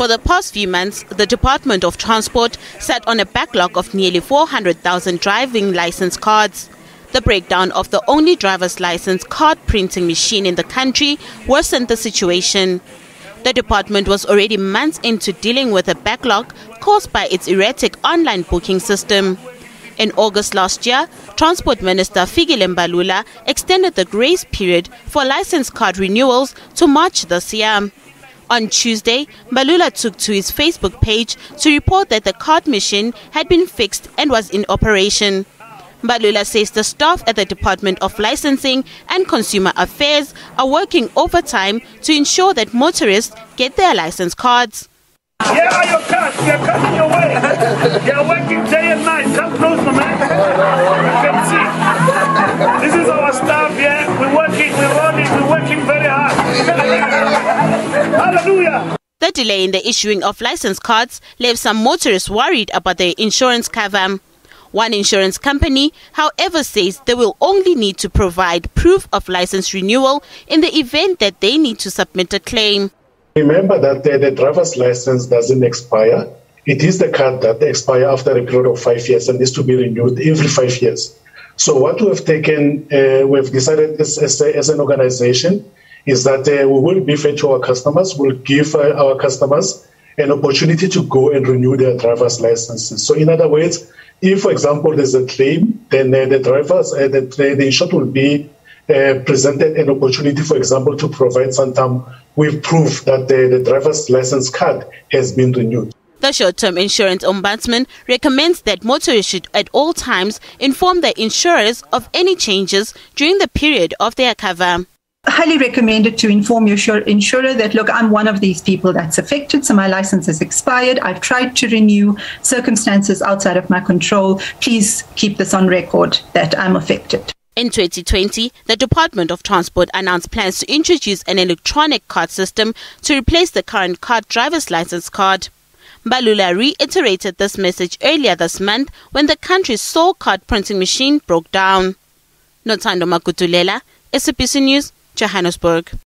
For the past few months, the Department of Transport sat on a backlog of nearly 400,000 driving license cards. The breakdown of the only driver's license card printing machine in the country worsened the situation. The department was already months into dealing with a backlog caused by its erratic online booking system. In August last year, Transport Minister Fikile Mbalula extended the grace period for license card renewals to March this year. On Tuesday, Mbalula took to his Facebook page to report that the card machine had been fixed and was in operation. Mbalula says the staff at the Department of Licensing and Consumer Affairs are working overtime to ensure that motorists get their license cards. Here are your cards. They're coming your way. They are working day and night. Come close, my man. The delay in the issuing of license cards leaves some motorists worried about their insurance cover. One insurance company, however, says they will only need to provide proof of license renewal in the event that they need to submit a claim. Remember that the, the driver's license doesn't expire. It is the card that expires after a period of five years and needs to be renewed every five years. So what we have taken, uh, we have decided as, as, as an organization is that uh, we will be fair to our customers, we'll give uh, our customers an opportunity to go and renew their driver's licenses. So, in other words, if, for example, there's a claim, then uh, the drivers, uh, the, the insured will be uh, presented an opportunity, for example, to provide some time with proof that the, the driver's license card has been renewed. The short-term insurance ombudsman recommends that motorists should at all times inform their insurers of any changes during the period of their cover highly recommended to inform your insurer that look i'm one of these people that's affected so my license has expired i've tried to renew circumstances outside of my control please keep this on record that i'm affected in 2020, the Department of Transport announced plans to introduce an electronic card system to replace the current card driver's license card. Mbalula reiterated this message earlier this month when the country's sole card printing machine broke down. Notando Makutulela, SABC News, Johannesburg